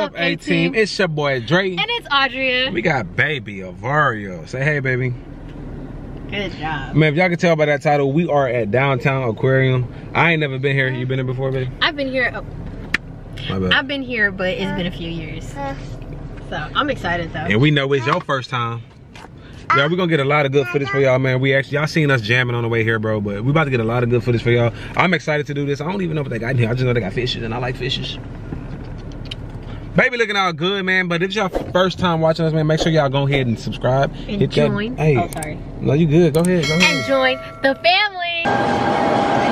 up, A team? It's your boy Dre. And it's Audria. We got baby Avario. Say hey, baby. Good job. Man, if y'all can tell by that title, we are at Downtown Aquarium. I ain't never been here. You been here before, baby? I've been here. oh, My bad. I've been here, but it's been a few years. So I'm excited though. And we know it's your first time. Yeah, we gonna get a lot of good footage for y'all, man. We actually y'all seen us jamming on the way here, bro. But we about to get a lot of good footage for y'all. I'm excited to do this. I don't even know what they got in here. I just know they got fishes, and I like fishes. Baby looking all good, man. But if it's your first time watching us, man, make sure y'all go ahead and subscribe. And Hit that- join. Hey, Oh, sorry. no, you good. Go ahead. Go ahead. And join the family.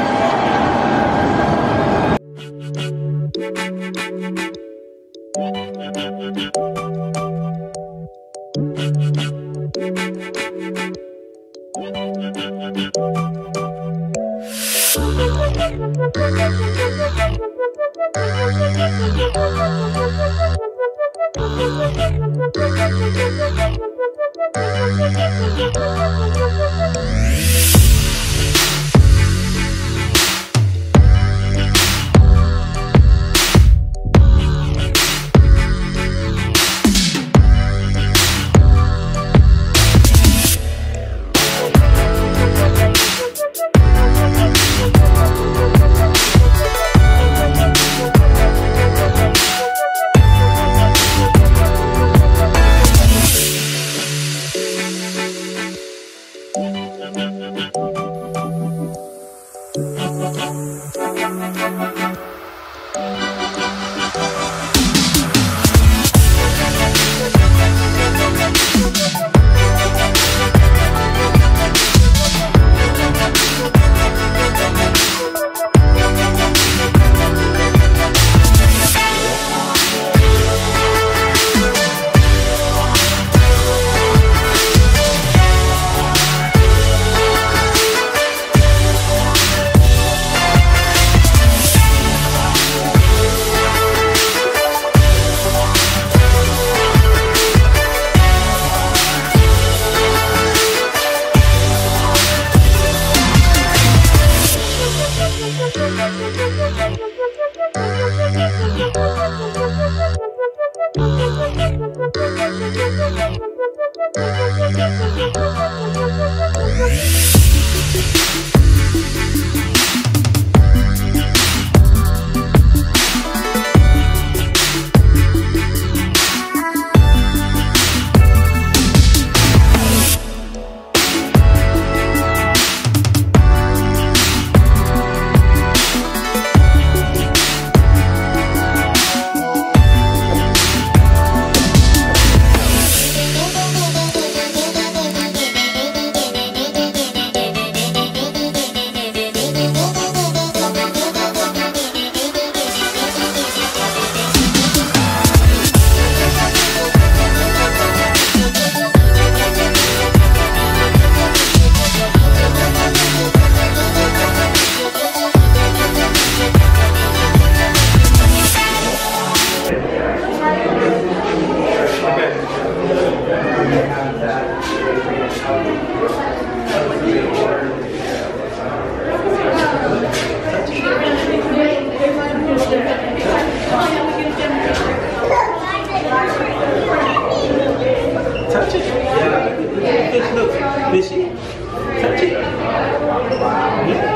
Touch it. Yeah. Fish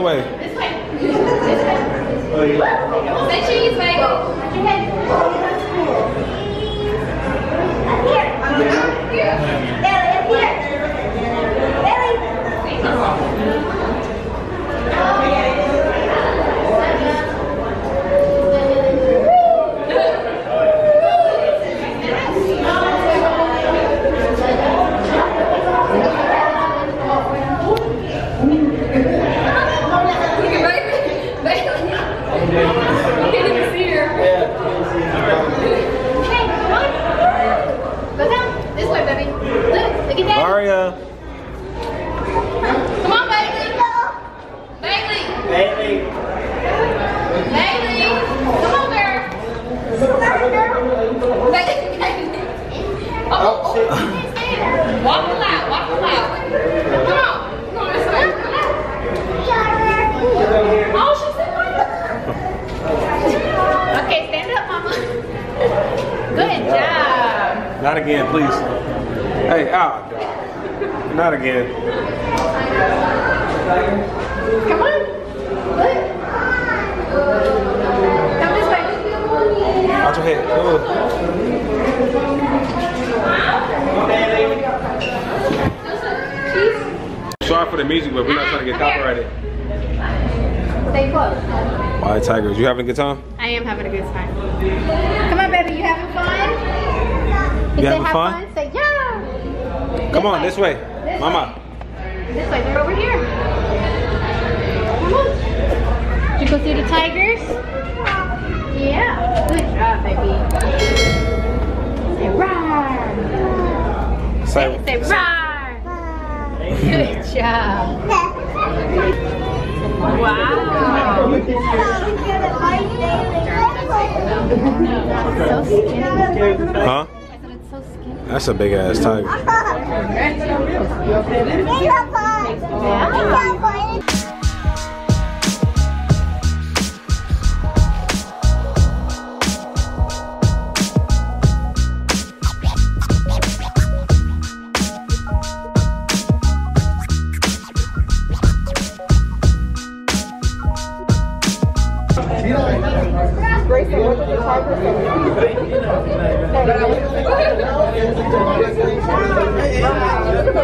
way. Say cheese, baby. Go down. This way, baby. Look, look at that. Aria. Come on, Bailey. Bailey. Bailey. Bailey. Come on, girl. Bailey. Oh, oh, oh. Walk loud. Walk loud. Come on. Come on, this way. Oh, she's sitting right Okay, stand up, mama. Good job. Not again, please. Hey, out. Not again. Come on. Look. Come this way. Out. Ooh. Sorry for the music, but we're not trying to get copyrighted. Stay close. All right, Tigers, you having a good time? I am having a good time. Come on, baby. You having fun? You say having have fun? Say yeah. Come on, this way. This Mama. This way. They're over here. Come on. Did you go see the tigers? Yeah. Good job, baby. Say rawr. Say, Say rawr. Good job. Wow. So skinny. huh? It's. That's a big ass tiger. Why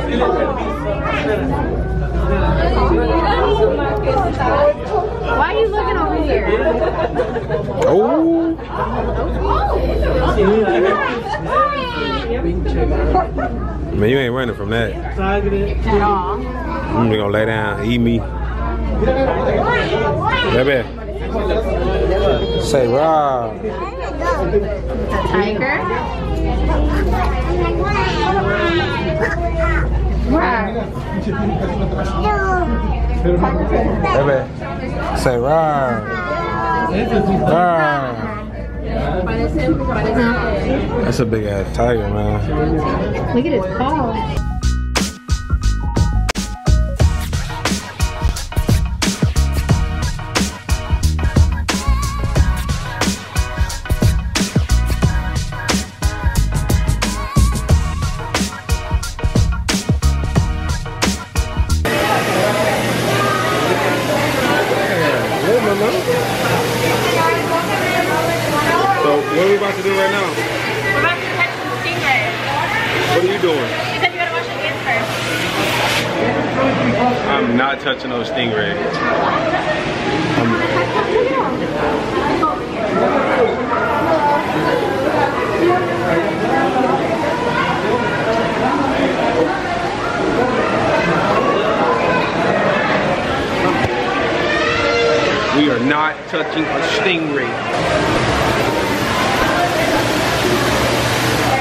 are you looking over here? Oh. Man, you ain't running from that. At. I'm just gonna lay down, eat me. Baby. Say. A tiger. Baby. Say. Raw. That's a big ass tiger, man. Look at his paw. Stingray. We are not touching a stingray.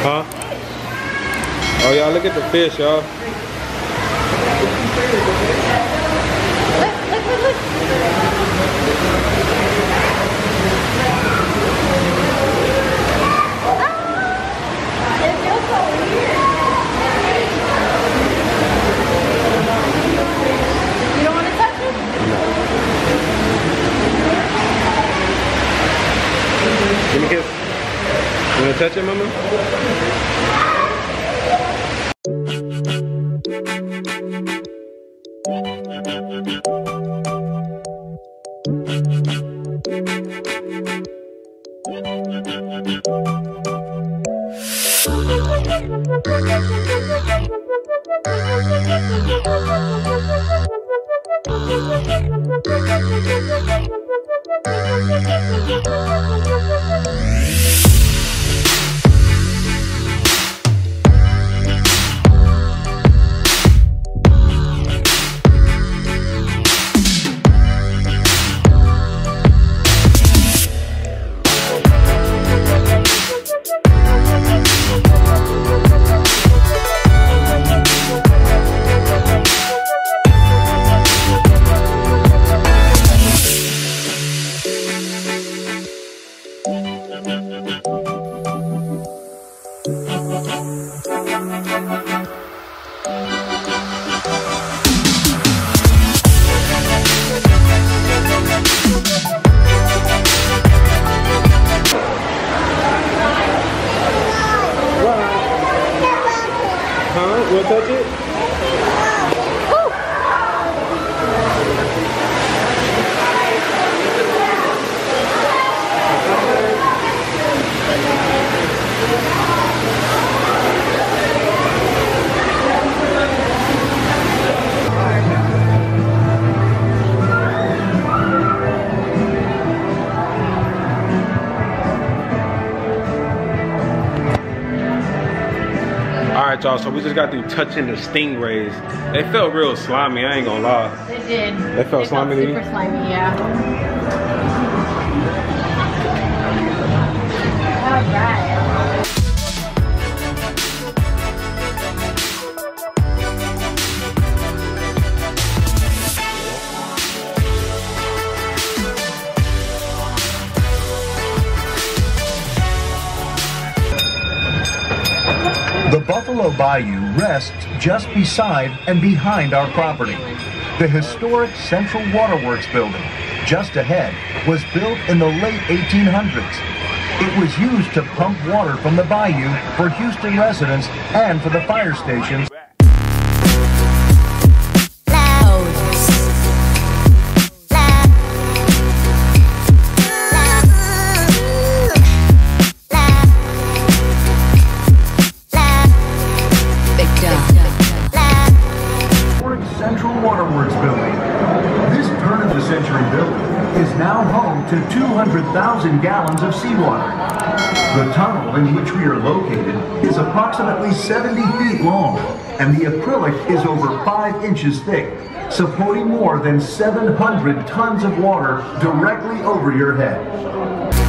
Huh? Oh, y'all, look at the fish, y'all. Huh? So we just got through touching the stingrays. They felt real slimy. I ain't gonna lie. They did. They felt slimy to you? super slimy, yeah. All right. Buffalo Bayou rests just beside and behind our property. The historic Central Waterworks building, just ahead, was built in the late 1800s. It was used to pump water from the bayou for Houston residents and for the fire stations Waterworks building. This turn of the century building is now home to 200,000 gallons of seawater. The tunnel in which we are located is approximately 70 feet long, and the acrylic is over 5 inches thick, supporting more than 700 tons of water directly over your head.